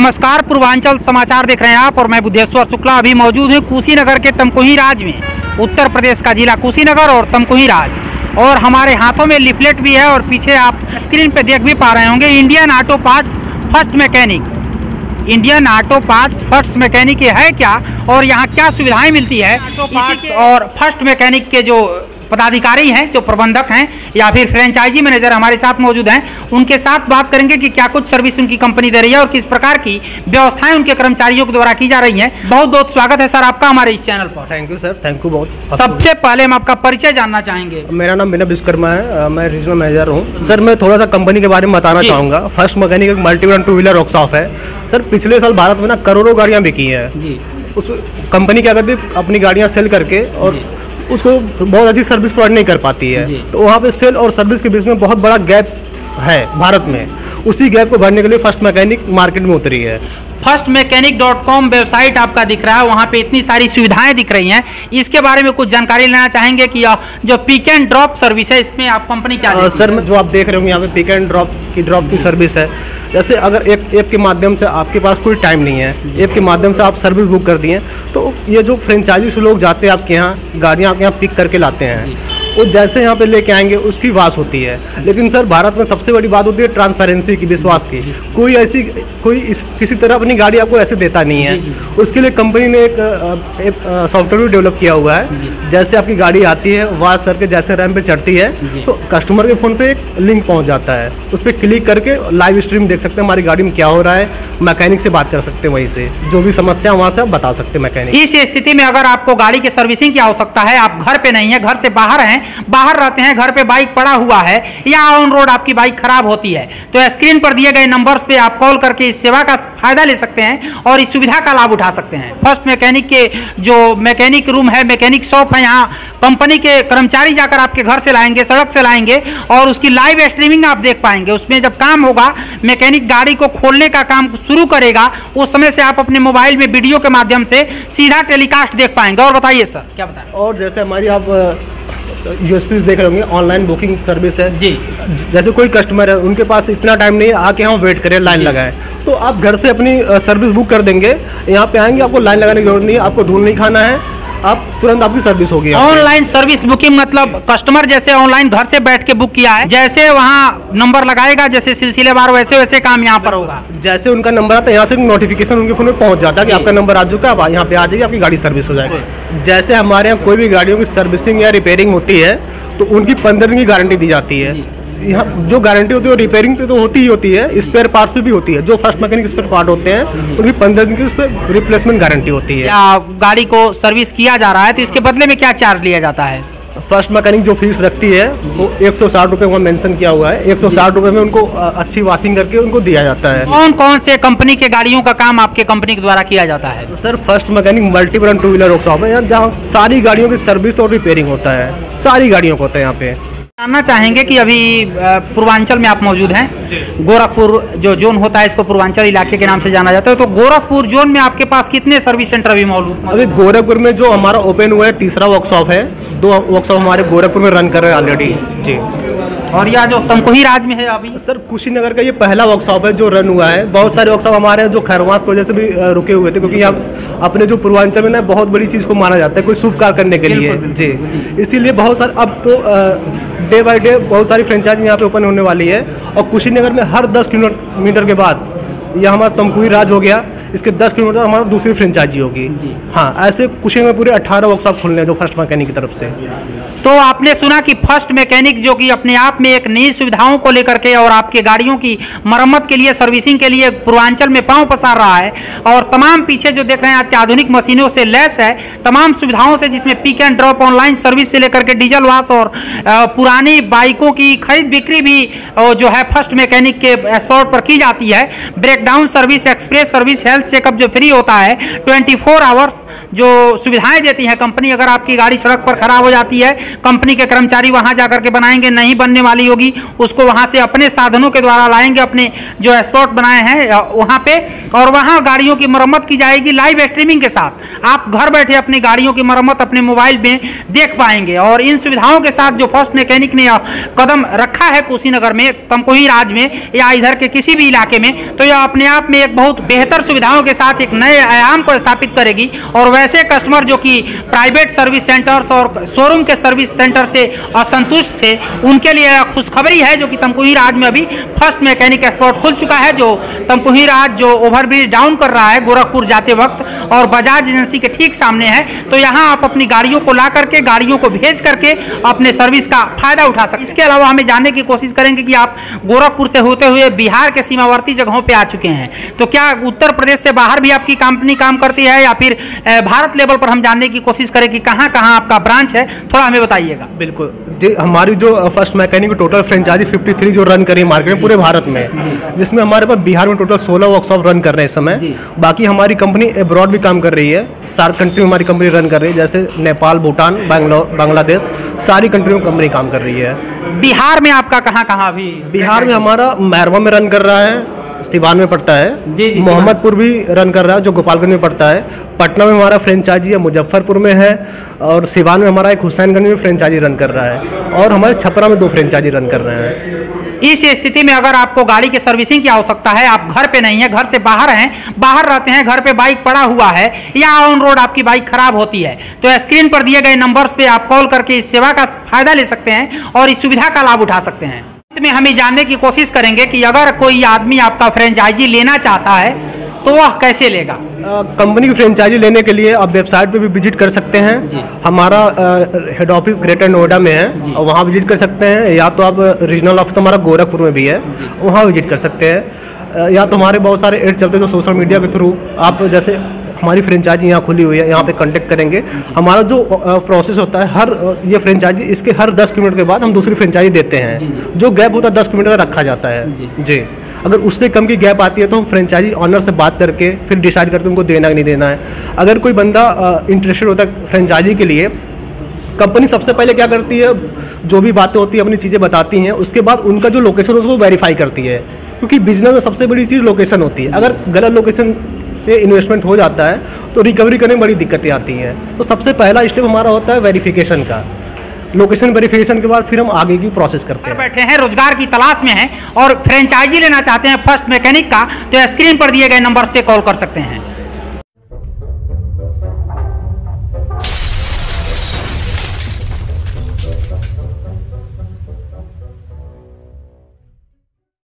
नमस्कार पूर्वांचल समाचार देख रहे हैं आप और मैं बुद्धेश्वर शुक्ला अभी मौजूद हूँ कुशीनगर के तमकुही राज में उत्तर प्रदेश का जिला कुशीनगर और तमकुही राज। और हमारे हाथों में लिफलेट भी है और पीछे आप स्क्रीन पे देख भी पा रहे होंगे Indian auto parts first mechanic. Indian auto parts first mechanic है क्या? और यहाँ क्या सुविधाएँ मिलती है? और फ़र्स्ट मैकेनिक के जो पदाधिकारी हैं जो प्रबंधक हैं या फिर फ्रेंचाइजी मैनेजर हमारे साथ मौजूद हैं उनके साथ बात करेंगे कि क्या कुछ सर्विस उनकी कंपनी दे रही है और किस प्रकार की व्यवस्थाएँ उनके कर्मचारियों के द्वारा की जा रही हैं। बहुत बहुत स्वागत है सर आपका हमारे इस चैनल पर। Thank you sir thank you बहुत। सबसे पहले हम आपका परिचय जानना चाहेंगे। मेरा नाम विनय विश्वकर्मा है मैं रीजनल मैनेजर हूँ। सर मैं थोड़ा सा कंपनी के बारे में बताना। चाहूँगा। फ़र्स्ट मैकेनिक एक multi brand two wheeler workshop है। सर पिछले साल भारत में ना करोड़ों गाड़ियाँ बिकी हैं। उस कंपनी क्या करती है अपनी गाड़ियाँ सेल करके और उसको बहुत अच्छी सर्विस प्रोवाइड नहीं कर पाती है। तो वहाँ पे सेल और सर्विस के बीच में बहुत बड़ा गैप है भारत में। उसी गैप को भरने के लिए फ़र्स्ट मैकेनिक मार्केट में उतरी है। First mechanic dot com website आपका दिख रहा है वहाँ पे इतनी सारी सुविधाएँ दिख रही हैं। इसके बारे में कुछ जानकारी लेना चाहेंगे कि जो पिक एंड ड्रॉप सर्विस है इसमें आप कंपनी क्या सर मैं- जो आप देख रहे होंगे यहाँ पे पिक एंड ड्रॉप की ड्रॉप की सर्विस है। जैसे अगर एक ऐप के माध्यम से आपके पास कोई टाइम नहीं है ऐप के माध्यम से आप सर्विस बुक कर दिए तो ये जो फ्रेंचाइजी लोग जाते हैं आपके यहाँ गाड़ियाँ आपके यहाँ पिक करके लाते हैं। वो जैसे यहाँ पे लेके आएँगे उसकी वास होती है। लेकिन सर भारत में सबसे बड़ी बात होती है ट्रांसपेरेंसी की विश्वास की। कोई ऐसी कोई इस किसी तरह अपनी गाड़ी आपको ऐसे देता नहीं है। उसके लिए कंपनी ने एक, एक सॉफ्टवेयर डेवलप किया हुआ है। जैसे आपकी गाड़ी आती है वास करके जैसे रैम पे चढ़ती है तो कस्टमर के फ़ोन पे एक लिंक पहुँच जाता है। उस पर क्लिक करके लाइव स्ट्रीम देख सकते हैं हमारी गाड़ी में क्या हो रहा है। मैकेनिक से बात कर सकते हैं वहीं से। जो भी समस्या वहाँ से आप बता सकते हैं मैकेनिक इस स्थिति में अगर आपको गाड़ी की सर्विसिंग की आवश्यकता है आप घर पे नहीं है घर से बाहर हैं बाहर रहते हैं, घर पे बाइक पड़ा हुआ है, या ऑन रोड आपकी बाइक खराब होती है तो स्क्रीन पर दिए गए नंबर्स पे आप कॉल करके इस सेवा का फ़ायदा ले सकते हैं और इस सुविधा का लाभ उठा सकते हैं। फ़र्स्ट मैकेनिक के जो मैकेनिक रूम है मैकेनिक शॉप है यहाँ कंपनी के कर्मचारी जाकर आपके घर से लाएँगे, सड़क से लाएँगे और उसकी लाइव स्ट्रीमिंग आप देख पाएँगे। उसमें जब काम होगा मैकेनिक गाड़ी को खोलने का काम शुरू करेगा, उस समय से आप अपने मोबाइल में वीडियो के माध्यम से सीधा टेलीकास्ट देख पाएँगे। और बताइए सर क्या बताएँ और जैसे हमारी आप यूएसपी देख रहे होंगे ऑनलाइन बुकिंग सर्विस है। जी। जैसे कोई कस्टमर है उनके पास इतना टाइम नहीं है आके हम वेट करें लाइन लगाएँ। तो आप घर से अपनी सर्विस बुक कर देंगे। यहाँ पे आएँगे आपको लाइन लगाने की ज़रूरत नहीं है आपको धूल नहीं खाना है। आप तुरंत आपकी सर्विस होगी ऑनलाइन सर्विस बुकिंग मतलब कस्टमर जैसे ऑनलाइन घर से बैठ के बुक किया है जैसे वहाँ नंबर लगाएगा जैसे सिलसिलेवार वैसे वैसे काम यहाँ पर होगा। जैसे उनका नंबर आता है यहाँ से नोटिफिकेशन उनके फ़ोन में पहुँच जाता है कि आपका नंबर आ चुका है आप यहाँ पे आ जाइए आपकी गाड़ी सर्विस हो जाएगी। जैसे हमारे यहाँ कोई भी गाड़ियों की सर्विसिंग या रिपेयरिंग होती है तो उनकी पंद्रह दिन की गारंटी दी जाती है। यहाँ जो गारंटी होती है वो रिपेयरिंग पे तो होती ही होती है स्पेयर पार्ट्स पे भी होती है। जो फ़र्स्ट मैकेनिक स्पेयर पार्ट होते हैं उनकी पंद्रह दिन की उस पर रिप्लेसमेंट गारंटी होती है। गाड़ी को सर्विस किया जा रहा है तो इसके बदले में क्या चार्ज लिया जाता है? फ़र्स्ट मैकेनिक जो फ़ीस रखती है वो एक सौ साठ रुपये वहाँ मेंशन किया हुआ है। एक सौ साठ रुपये में उनको अच्छी वॉशिंग करके उनको दिया जाता है। कौन कौन से कंपनी के गाड़ियों का काम आपके कंपनी के द्वारा किया जाता है? Sir first mechanic multi brand two wheeler workshop है। यहाँ जहाँ सारी गाड़ियों की सर्विस और रिपेयरिंग होता है। सारी गाड़ियों को होता है यहाँ पे। जानना चाहेंगे कि अभी पूर्वांचल में आप मौजूद हैं। गोरखपुर जो जोन होता है इसको पूर्वांचल इलाके के नाम से जाना जाता है। तो गोरखपुर जोन में आपके पास कितने सर्विस सेंटर अभी मौजूद अभी गोरखपुर में जो हमारा ओपन हुआ है तीसरा वर्कशॉप है। दो वर्कशॉप हमारे गोरखपुर में रन कर रहे हैं ऑलरेडी जी। और यह जो तमकोही राज में है अभी? सर कुशीनगर का ये पहला वर्कशॉप है जो रन हुआ है। बहुत सारे वर्कशॉप हमारे जो खरवास की वजह से भी रुके हुए थे क्योंकि यहाँ अपने जो पूर्वांचल में ना बहुत बड़ी चीज़ को माना जाता है कोई शुभ कार्य करने के लिए। जी। इसीलिए बहुत सारे अब तो डे बाय डे बहुत सारी फ्रेंचाइजी यहाँ पे ओपन होने वाली है और कुशीनगर में हर दस किलोमीटर के बाद यह हमारा तमकुई राज हो गया। इसके 10 किलोमीटर हमारा दूसरी फ्रेंचाइजी होगी। हाँ ऐसे कुशीनगर में पूरे 18 वर्कशॉप खुलने हैं जो फ़र्स्ट मैकेनिक की तरफ़ से। तो आपने सुना कि फ़र्स्ट मैकेनिक जो कि अपने आप में एक नई सुविधाओं को लेकर के और आपके गाड़ियों की मरम्मत के लिए, सर्विसिंग के लिए पूर्वांचल में पाँव पसार रहा है और तमाम पीछे जो देख रहे हैं अत्याधुनिक मशीनों से लैस है। तमाम सुविधाओं से जिसमें pick and drop online service से लेकर के डीजल वाश और पुरानी बाइकों की खरीद बिक्री भी जो है फ़र्स्ट मैकेनिक के स्पॉट पर की जाती है। Breakdown service express service health checkup जो फ्री होता है 24 फोर आवर्स जो सुविधाएँ देती है। कंपनी अगर आपकी गाड़ी सड़क पर खराब हो जाती है कंपनी के कर्मचारी वहाँ जाकर के बनाएँगे, नहीं बनने वाली होगी, उसको वहाँ से अपने साधनों के द्वारा लाएँगे, अपने जो स्पॉट बनाए हैं वहाँ पे, और वहाँ गाड़ियों की मरम्मत की जाएगी लाइव स्ट्रीमिंग के साथ। आप घर बैठे अपनी गाड़ियों की मरम्मत अपने मोबाइल में देख पाएँगे, और इन सुविधाओं के साथ जो फ़र्स्ट मैकेनिक ने कदम रखा है कुशीनगर में तमकोही राज में, या इधर के किसी भी इलाके में तो यह अपने आप में एक बहुत बेहतर सुविधाओं के साथ एक नए आयाम को स्थापित करेगी, और वैसे कस्टमर जो कि प्राइवेट सर्विस सेंटर्स और शोरूम के सर्विस सेंटर से असंतुष्ट थे। उनके लिए खुशखबरी है जो कि तमकुही राज में अभी फ़र्स्ट मैकेनिक स्पॉट खुल चुका है, जो तमकुही राज जो ओवरब्रिज डाउन कर रहा है गोरखपुर जाते वक्त और बजाज एजेंसी के ठीक सामने है। तो यहाँ आप अपनी गाड़ियों को ला करके, गाड़ियों को भेज करके अपने सर्विस का फ़ायदा उठा सकते इसके अलावा हमें जानने की कोशिश करेंगे कि आप गोरखपुर से होते हुए बिहार के सीमावर्ती जगहों पर आ चुके हैं। तो क्या उत्तर प्रदेश से बाहर भी आपकी कंपनी काम करती है, या फिर भारत लेवल पर हम जानने की कोशिश करें कि कहाँ कहाँ आपका ब्रांच है? थोड़ा हमें बताइएगा। बिल्कुल। जी हमारी जो फ़र्स्ट मैकेनिक टोटल फ्रेंचाइजी 53 जो रन करी मार्केट में पूरे भारत में जिसमें हमारे पास बिहार में टोटल 16 वर्कशॉप रन कर रहे हैं इस समय। बाकी हमारी कंपनी अब्रॉड भी काम कर रही है। सार कंट्री में हमारी कंपनी रन कर रही है जैसे नेपाल भूटान बैंगलोर बांग्लादेश सारी कंट्री में कंपनी काम कर रही है। बिहार में आपका कहाँ कहाँ अभी? बिहार में हमारा मैरवा में रन कर रहा है। सिवान में पड़ता है। जी, जी, मोहम्मदपुर भी रन कर रहा है जो गोपालगंज में पड़ता है। पटना में हमारा फ्रेंचाइजी है मुजफ्फरपुर में है और सिवान में हमारा एक हुसैनगंज में फ्रेंचाइजी रन कर रहा है और हमारे छपरा में दो फ्रेंचाइजी रन कर रहे हैं। इस स्थिति में अगर आपको गाड़ी की सर्विसिंग की आवश्यकता है आप घर पे नहीं है घर से बाहर हैं बाहर रहते हैं घर पे बाइक पड़ा हुआ है या ऑन रोड आपकी बाइक खराब होती है तो स्क्रीन पर दिए गए नंबर्स पे आप कॉल करके इस सेवा का फ़ायदा ले सकते हैं और इस सुविधा का लाभ उठा सकते हैं। अंत में हमें जानने की कोशिश करेंगे कि अगर कोई आदमी आपका फ्रेंचाइजी लेना चाहता है तो वह कैसे लेगा? कंपनी की फ्रेंचाइजी लेने के लिए आप वेबसाइट पे भी विज़िट कर सकते हैं। हमारा हेड ऑफ़िस ग्रेटर नोएडा में है। और वहाँ विज़िट कर सकते हैं। या तो आप रीजनल ऑफ़िस हमारा गोरखपुर में भी है। वहाँ विज़िट कर सकते हैं। या तो हमारे बहुत सारे एड चलते हैं जो सोशल मीडिया के थ्रू आप जैसे हमारी फ्रेंचाइजी यहाँ खुली हुई है यहाँ पे कांटेक्ट करेंगे। हमारा जो प्रोसेस होता है हर ये फ्रेंचाइजी इसके हर 10 किलोमीटर के बाद हम दूसरी फ्रेंचाइजी देते हैं। जो गैप होता है दस किलोमीटर का रखा जाता है। जी। अगर उससे कम की गैप आती है तो हम फ्रेंचाइजी ऑनर से बात करके फिर डिसाइड करके उनको देना कि नहीं देना है। अगर कोई बंदा इंटरेस्टेड होता है फ्रेंचाइजी के लिए कंपनी सबसे पहले क्या करती है? जो भी बातें होती है अपनी चीज़ें बताती हैं उसके बाद उनका जो लोकेशन है उसको वेरीफाई करती है। क्योंकि बिज़नेस में सबसे बड़ी चीज़ लोकेशन होती है। अगर गलत लोकेशन पे इन्वेस्टमेंट हो जाता है तो रिकवरी करने में बड़ी दिक्कतें आती हैं। तो सबसे पहला स्टेप हमारा होता है वेरिफिकेशन का। लोकेशन वेरिफिकेशन के बाद फिर हम आगे की प्रोसेस करते हैं। बैठे हैं रोज़गार की तलाश में हैं और फ्रेंचाइजी लेना चाहते हैं फ़र्स्ट मैकेनिक का तो स्क्रीन पर दिए गए नंबर पे कॉल कर सकते हैं।